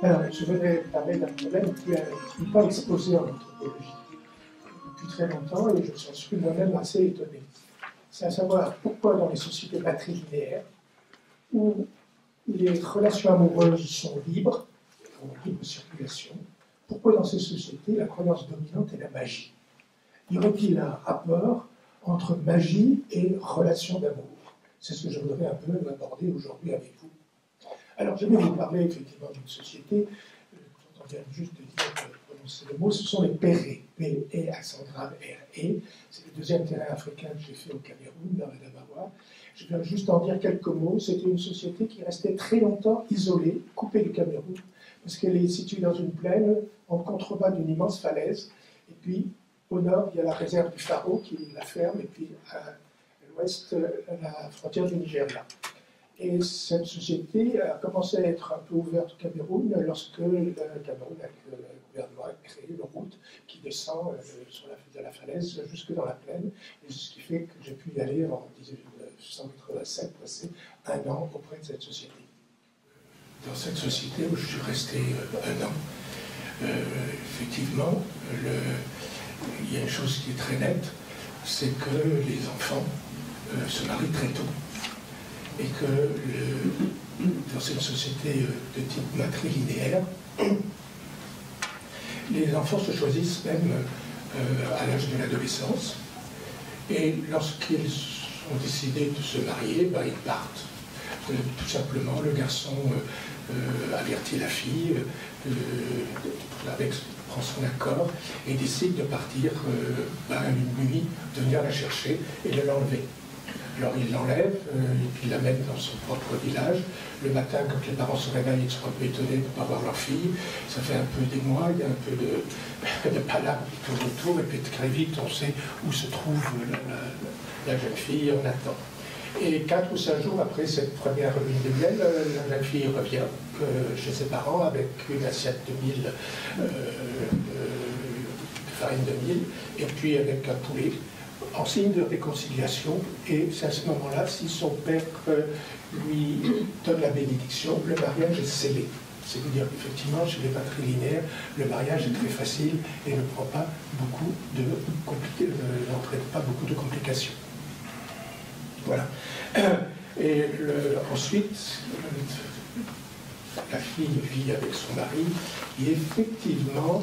Alors, je voudrais parler d'un problème qui n'est pas exposé en anthropologie depuis très longtemps et je suis moi-même assez étonné. C'est à savoir pourquoi dans les sociétés matrilinéaires, où les relations amoureuses sont libres, en libre circulation, pourquoi dans ces sociétés la croyance dominante est la magie? Y aurait-il un rapport entre magie et relation d'amour? C'est ce que je voudrais un peu aborder aujourd'hui avec vous. Alors, je vais vous parler effectivement d'une société, euh, on vient juste de dire, de prononcer le mot, ce sont les Péré, P-E, accent grave, R-E. C'est le deuxième terrain africain que j'ai fait au Cameroun, dans la Damawa. Je viens juste en dire quelques mots. C'était une société qui restait très longtemps isolée, coupée du Cameroun, parce qu'elle est située dans une plaine, en contrebas d'une immense falaise. Et puis, au nord, il y a la réserve du Faro, qui la ferme, et puis à l'ouest, la frontière du Nigeria. Et cette société a commencé à être un peu ouverte au Cameroun lorsque le Cameroun, le gouvernement, a créé une route qui descend euh, sur la, de la falaise jusque dans la plaine. Et ce qui fait que j'ai pu y aller en 1987, passer un an auprès de cette société. Dans cette société où je suis resté euh, un an, euh, effectivement, il y a une chose qui est très nette, c'est que les enfants se marient très tôt et que dans cette société euh, de type matrilinéaire, les enfants se choisissent même euh, à l'âge de l'adolescence. Et lorsqu'ils ont décidé de se marier, ben, ils partent. Euh, tout simplement, le garçon avertit la fille, avec, prend son accord et décide de partir ben, une nuit, de venir la chercher et de l'enlever. Alors il l'enlève, euh, et puis il l'amène dans son propre village. Le matin, quand les parents se réveillent, ils sont un peu étonnés de ne pas voir leur fille. Ça fait un peu des mois, il y a un peu de, de qui tournent autour, et puis très vite, on sait où se trouve la, jeune fille, on attend. Et quatre ou cinq jours après cette première lune de miel, euh, la jeune fille revient euh, chez ses parents avec une assiette de mille, de farine de mille, et puis avec un poulet en signe de réconciliation, et c'est à ce moment-là, si son père euh, lui donne la bénédiction, le mariage est scellé. C'est-à-dire qu'effectivement, chez les patrilinéaires, le mariage est très facile et ne prend pas beaucoup de euh, n'entraîne pas beaucoup de complications. Voilà. Et ensuite, la fille vit avec son mari, et effectivement,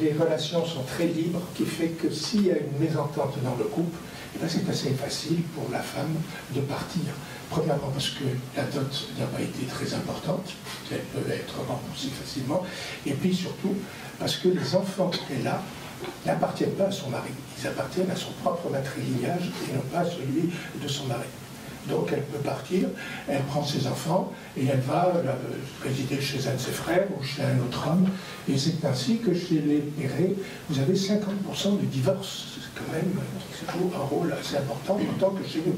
les relations sont très libres, qui fait que s'il y a une mésentente dans le couple, eh ben, c'est assez facile pour la femme de partir. Premièrement parce que la dot n'a pas été très importante, elle peut être remboursée facilement, et puis surtout parce que les enfants qu'elle a n'appartiennent pas à son mari, ils appartiennent à son propre matrilignage et non pas à celui de son mari. Donc elle peut partir, elle prend ses enfants et elle va euh, résider chez un de ses frères ou chez un autre homme. Et c'est ainsi que chez les Pérés, vous avez 50% de divorce. C'est quand même un rôle assez important autant que chez nous.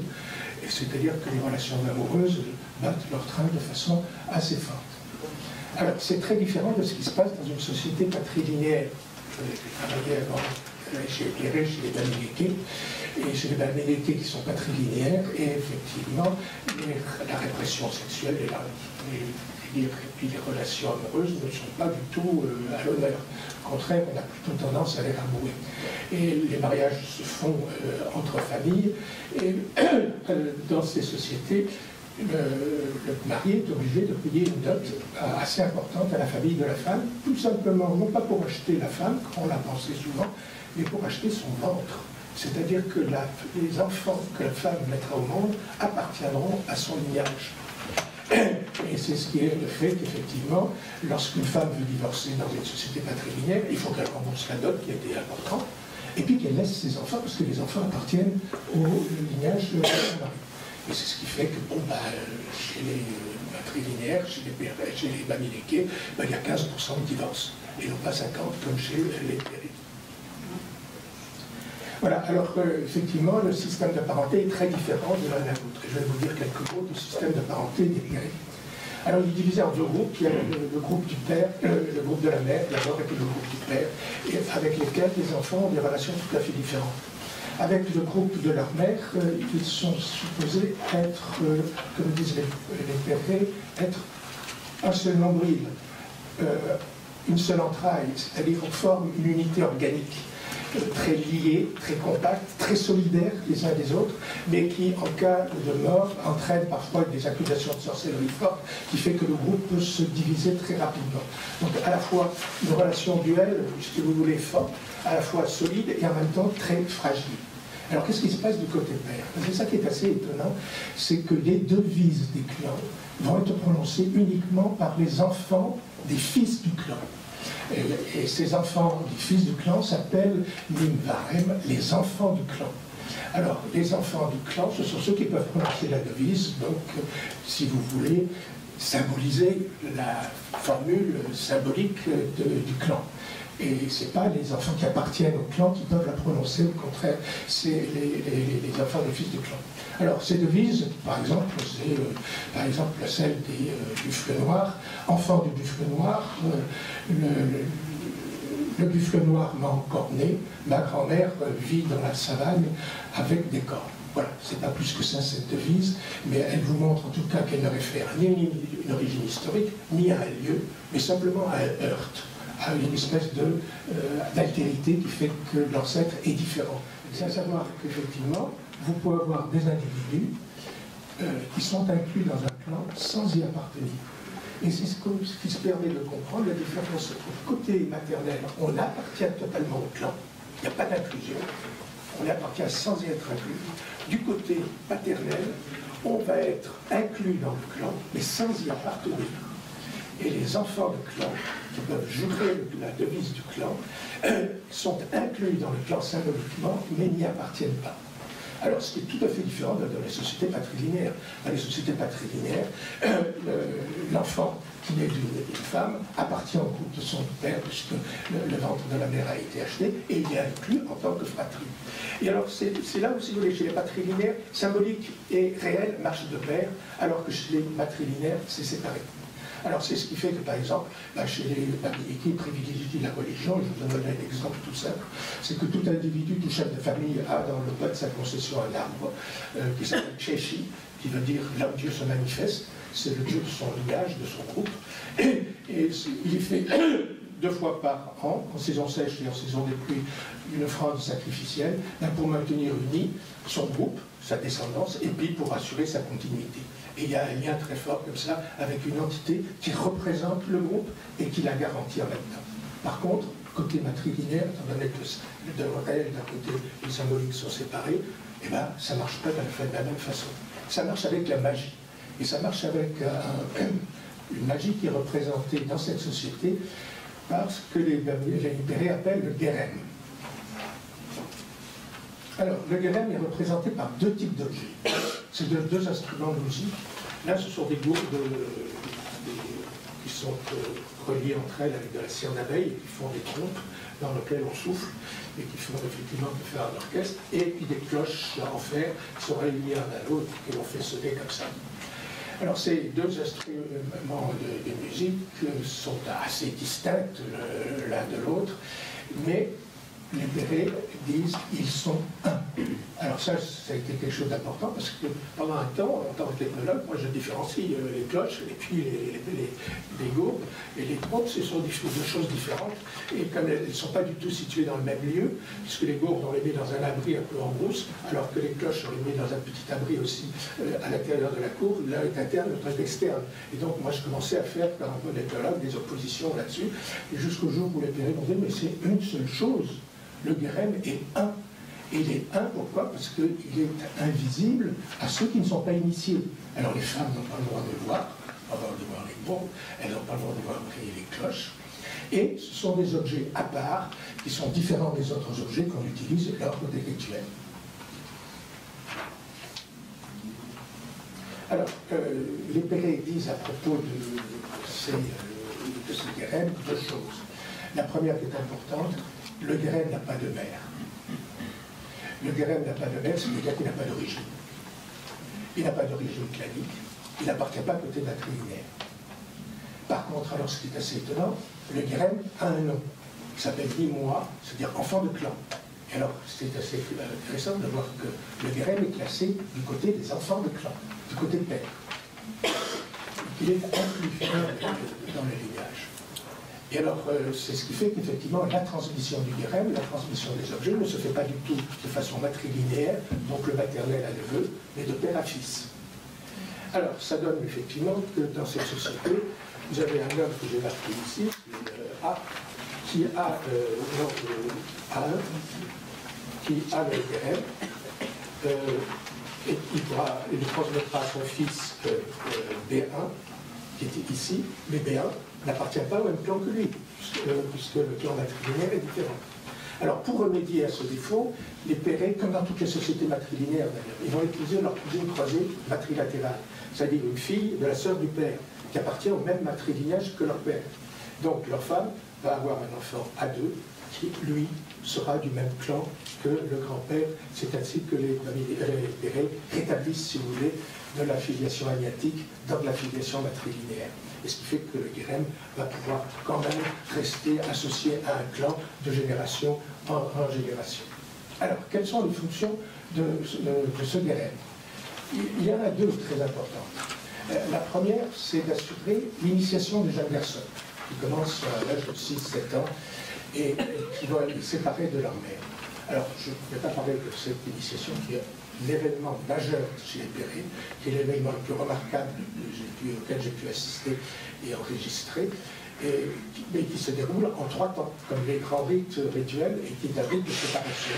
C'est-à-dire que les relations amoureuses battent leur train de façon assez forte. Alors c'est très différent de ce qui se passe dans une société patrilinéaire. Travaillé avant chez Pérés, chez les Bamileke, et chez les Balménétés qui sont patrilinéaires, et effectivement, la répression sexuelle et, les, relations amoureuses ne sont pas du tout euh, à l'honneur. Au contraire, on a plutôt tendance à les rabouer. Et les mariages se font euh, entre familles, et euh, dans ces sociétés, le, mari est obligé de payer une dot assez importante à la famille de la femme, tout simplement, non pas pour acheter la femme, comme on l'a pensé souvent, mais pour acheter son ventre. C'est-à-dire que les enfants que la femme mettra au monde appartiendront à son lignage. Et c'est ce qui est le fait qu'effectivement, lorsqu'une femme veut divorcer dans une société patrilinéaire, il faut qu'elle rembourse la dot qui a été importante, et puis qu'elle laisse ses enfants, parce que les enfants appartiennent au lignage de son mari. Et c'est ce qui fait que, bon, bah, chez les matrilinéaires, chez les, chez les bah, il y a 15% de divorce, et non pas 50% comme chez les voilà, alors euh, effectivement, le système de parenté est très différent de l'un à l'autre. Je vais vous dire quelques mots du système de parenté des Pyrénées. Alors, il est divisé en deux groupes. Il y a le, groupe du père, euh, le groupe de la mère, d'abord, et puis le groupe du père, avec lesquels les enfants ont des relations tout à fait différentes. Avec le groupe de leur mère, euh, ils sont supposés être, comme disent les, les être un seul nombril. une seule entraille, c'est-à-dire on forme une unité organique très liés, très compacts, très solidaires les uns des autres, mais qui, en cas de mort, entraînent parfois des accusations de sorcellerie fortes, qui fait que le groupe peut se diviser très rapidement. Donc à la fois une relation duel, si vous voulez, forte, à la fois solide et en même temps très fragile. Alors qu'est-ce qui se passe du côté père C'est ça qui est assez étonnant, c'est que les devises des clans vont être prononcées uniquement par les enfants des fils du clan. Et, ces enfants du fils du clan s'appellent Nimvarem, les enfants du clan. Alors, les enfants du clan, ce sont ceux qui peuvent prononcer la devise, donc, si vous voulez, symboliser la formule symbolique du clan. Et ce n'est pas les enfants qui appartiennent au clan qui peuvent la prononcer, au contraire, c'est les, enfants des fils du clan. Alors, ces devises, par exemple, c'est euh, par exemple celle des, euh, du fleu noir, enfant du buffle noir, euh, le, buffle noir m'a encore né, ma grand-mère vit dans la savane avec des corps. Voilà, c'est pas plus que ça cette devise, mais elle vous montre en tout cas qu'elle ne réfère ni à une, origine historique, ni à un lieu, mais simplement à un heurte à une espèce d'altérité qui fait que l'ancêtre est différent. C'est à savoir qu'effectivement, vous pouvez avoir des individus euh, qui sont inclus dans un clan sans y appartenir. Et c'est ce, qui se permet de comprendre la différence. Côté maternel, on appartient totalement au clan, il n'y a pas d'inclusion, on appartient sans y être inclus. Du côté paternel, on va être inclus dans le clan, mais sans y appartenir. Et les enfants de clan, qui peuvent jurer la devise du clan, euh, sont inclus dans le clan symboliquement, mais n'y appartiennent pas. Alors, ce qui est tout à fait différent de, la société patrilinéaire. Dans les sociétés patrilinéaires, euh, l'enfant qui naît d'une femme appartient au groupe de son père, puisque le, ventre de la mère a été acheté, et il est inclus en tant que fratrie. Et alors, c'est là où, si vous voulez, chez les patrilinéaires, symbolique et réel marchent de pair, alors que chez les matrilinéaires, c'est séparé. Alors c'est ce qui fait que, par exemple, bah, chez les familles qui privilégient la religion, je vous donne un exemple tout simple, c'est que tout individu, tout chef de famille a dans le bas de sa concession un arbre euh, qui s'appelle Cheshi, qui veut dire là où Dieu se manifeste, c'est le Dieu de son village, de son groupe, et, il est fait deux fois par an, en saison sèche et en saison des pluies, une offrande sacrificielle, pour maintenir uni son groupe, sa descendance, et puis pour assurer sa continuité. Et il y a un lien très fort comme ça avec une entité qui représente le groupe et qui la garantit en même temps. Par contre, côté matrilinéaire, étant donné que le réel d'un côté les symboliques sont séparés, eh ben, ça ne marche pas de la même façon. Ça marche avec la magie. Et ça marche avec une magie qui est représentée dans cette société par ce que les, libérés appellent le guérem. Alors, le guérem est représenté par deux types d'objets. C'est deux, instruments de musique. Là, ce sont des gourdes qui sont euh, reliées entre elles avec de la cire d'abeille et qui font des trompes dans lesquelles on souffle et qui font effectivement faire un orchestre. Et puis des cloches en fer qui sont réunies l'un à l'autre et l'on fait sonner comme ça. Alors ces deux instruments de, musique sont assez distincts l'un de l'autre, mais les Pérés disent ils sont un. Alors ça, ça a été quelque chose d'important parce que pendant un temps, en tant que technologue, moi je différencie euh, les cloches et puis les, les, gourbes et les trompes, ce sont deux choses différentes. Et comme elles ne sont pas du tout situées dans le même lieu, puisque les gourbes on les met dans un abri un peu en brousse, alors que les cloches on les met dans un petit abri aussi euh, à l'intérieur de la cour, l'un est interne, l'autre est externe. Et donc moi je commençais à faire, par un bon ethnologue, des oppositions là-dessus, et jusqu'au jour où les Pérés m'ont dit mais c'est une seule chose le Guérem est un. Il est un, pourquoi? Parce qu'il est invisible à ceux qui ne sont pas initiés. Alors les femmes n'ont pas le droit de voir, pas le droit de voir les bombes, elles n'ont pas le droit de voir les cloches. Et ce sont des objets à part, qui sont différents des autres objets qu'on utilise lors des rituels. Alors, euh, les Pérés disent à propos de, ces, de ces Guérem deux choses. La première qui est importante, le grain n'a pas de mère. Le grain n'a pas de mère, c'est-à-dire qu'il n'a pas d'origine. Il n'a pas d'origine clanique, il n'appartient pas à côté matrilinéaire. Par contre, alors ce qui est assez étonnant, le grain a un nom. Il s'appelle Nimois, c'est-à-dire enfant de clan. Et alors, c'est assez intéressant de voir que le grain est classé du côté des enfants de clan, du côté père. Il est inclus dans le lignage. Et alors, euh, c'est ce qui fait qu'effectivement, la transmission du guérem, la transmission des objets, ne se fait pas du tout de façon matrilinéaire, donc le maternel à neveu, mais de père à fils. Alors, ça donne effectivement que dans cette société, vous avez un homme que j'ai marqué ici, euh, A, qui a, euh, A1, qui a le guérem, et il, il transmettra à son fils B1, qui était ici, mais B1 n'appartient pas au même clan que lui, puisque, le clan matrilinéaire est différent. Alors, pour remédier à ce défaut, les pérés, comme dans toutes les sociétés matrilinéaires d'ailleurs, ils vont épouser leur cousine croisée matrilatérale, c'est-à-dire une fille de la sœur du père, qui appartient au même matrilignage que leur père. Donc, leur femme va avoir un enfant à deux, qui, lui, sera du même clan que le grand-père. C'est ainsi que les, les pérés rétablissent, si vous voulez, de la filiation agnatique dans de la filiation matrilinéaire. Et ce qui fait que le Guérem va pouvoir quand même rester associé à un clan de génération en, génération. Alors, quelles sont les fonctions de, ce Guérem Il y en a deux très importantes. Euh, la première, c'est d'assurer l'initiation des jeunes garçons, qui commencent à l'âge de 6-7 ans et qui vont être séparés de leur mère. Alors, je ne vais pas parler de cette initiation qui est l'événement majeur chez les Péré, qui est l'événement le plus remarquable auquel j'ai pu assister et enregistrer, mais qui se déroule en trois temps, comme les grands rites rituels, et qui est un rite de séparation,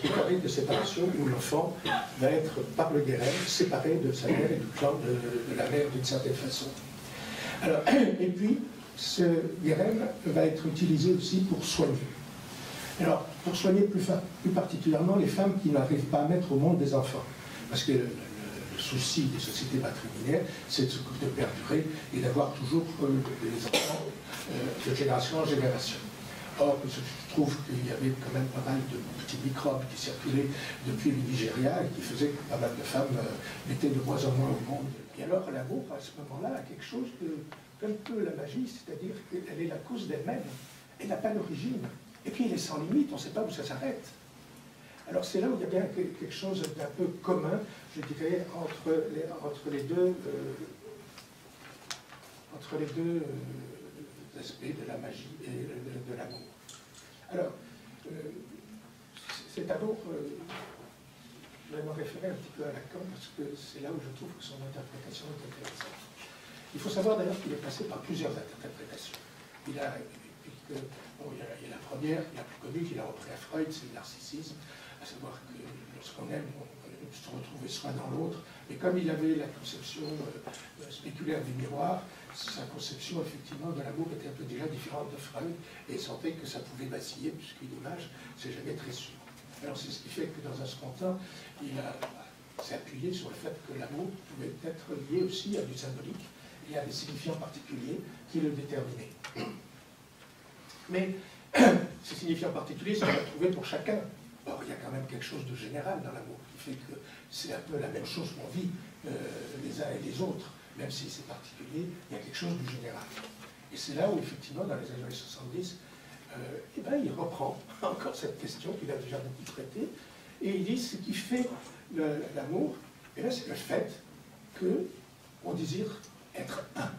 qui est un rite de séparation où l'enfant va être, par le guérem, séparé de sa mère et du clan de, la mère d'une certaine façon. Alors, et puis, ce guérem va être utilisé aussi pour soigner. Alors, pour soigner plus, particulièrement les femmes qui n'arrivent pas à mettre au monde des enfants. Parce que le, souci des sociétés matrilinéaires, c'est de, perdurer et d'avoir toujours euh, des enfants euh, de génération en génération. Or, je trouve qu'il y avait quand même pas mal de petits microbes qui circulaient depuis le Nigeria et qui faisaient que pas mal de femmes euh, étaient de moins en moins au monde. Et alors, l'amour, à ce moment-là, a quelque chose de, comme peu la magie, c'est-à-dire qu'elle est la cause d'elle-même. Elle n'a pas d'origine. Et puis il est sans limite, on ne sait pas où ça s'arrête. Alors c'est là où il y a bien quelque chose d'un peu commun, je dirais, entre les, deux, euh, entre les deux euh, aspects de la magie et de, l'amour. Alors, euh, cet amour, je vais me référer un petit peu à Lacan parce que c'est là où je trouve que son interprétation est intéressante. Il faut savoir d'ailleurs qu'il est passé par plusieurs interprétations. Il a il, y a, la première, la plus connue, qu'il a repris à Freud, c'est le narcissisme, à savoir que lorsqu'on aime, on, se retrouver soit dans l'autre. Et comme il avait la conception euh, spéculaire du miroir, sa conception effectivement de l'amour était un peu déjà différente de Freud, et sentait que ça pouvait vaciller, puisqu'une image, c'est jamais très sûr. Alors c'est ce qui fait que dans un second temps, il s'est appuyé sur le fait que l'amour pouvait être lié aussi à du symbolique et à des signifiants particuliers qui le déterminaient. Mais ces signifiants particuliers sont retrouvés pour chacun. Or, il y a quand même quelque chose de général dans l'amour, qui fait que c'est un peu la même chose qu'on vit euh, les uns et les autres, même si c'est particulier, il y a quelque chose de général. Et c'est là où, effectivement, dans les années 70, euh, eh ben, il reprend encore cette question qu'il a déjà beaucoup traitée, et il dit ce qui fait l'amour, et là c'est le fait qu'on désire être un.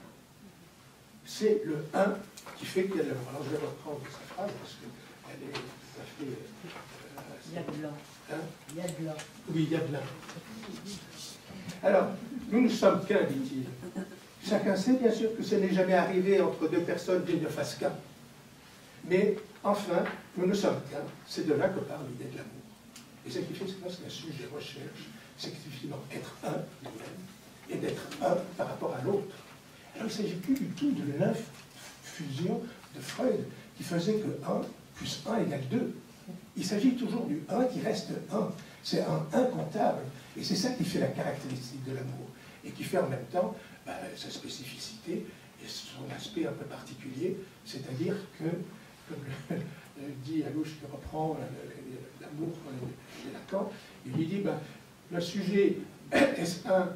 C'est le un qui fait qu'il y a de l'amour. Alors je vais reprendre sa phrase parce qu'elle est tout à fait. Euh, il y a de blanc. Hein? Il y a de blanc. Oui, il y a de blanc. Alors, nous ne sommes qu'un, dit-il. Chacun sait bien sûr que ce n'est jamais arrivé entre deux personnes qui ne fassent qu'un. Mais enfin, nous ne sommes qu'un. C'est de là que parle l'idée de l'amour. Et ce qui fait que c'est un sujet de recherche, c'est effectivement être un nous-mêmes et d'être un par rapport à l'autre. Alors il ne s'agit plus du tout de neuf fusion de Freud qui faisait que 1 plus 1 égale 2. Il s'agit toujours du 1 qui reste 1. C'est un incontable. Et c'est ça qui fait la caractéristique de l'amour. Et qui fait en même temps bah, sa spécificité et son aspect un peu particulier. C'est-à-dire que, comme le, dit Alouche qui reprend l'amour de Lacan, il lui dit bah, le sujet S1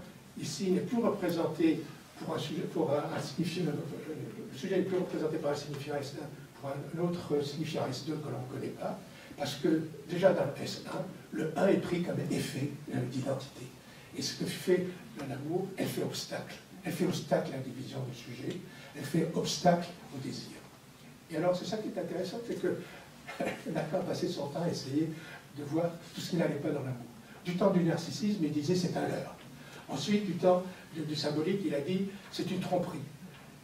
ici n'est plus représenté pour un sujet, pour un, signifiant, le sujet n'est plus représenté par un signifiant S1 pour un autre signifiant S2 que l'on ne connaît pas, parce que déjà dans le S1, le 1 est pris comme effet d'identité. Et ce que fait l'amour, elle fait obstacle. Elle fait obstacle à la division du sujet, elle fait obstacle au désir. Et alors, c'est ça qui est intéressant, c'est que n'a pas passé son temps à essayer de voir tout ce qui n'allait pas dans l'amour. Du temps du narcissisme, il disait c'est un leurre. Ensuite, du temps du, symbolique, il a dit c'est une tromperie.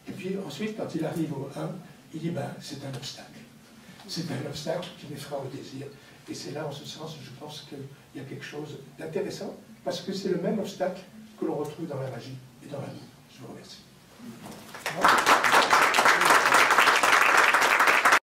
Et puis ensuite, quand il arrive au 1, il dit ben, c'est un obstacle. C'est un obstacle qui m'effraie au désir. Et c'est là, en ce sens, je pense qu'il y a quelque chose d'intéressant, parce que c'est le même obstacle que l'on retrouve dans la magie et dans l'amour. Je vous remercie.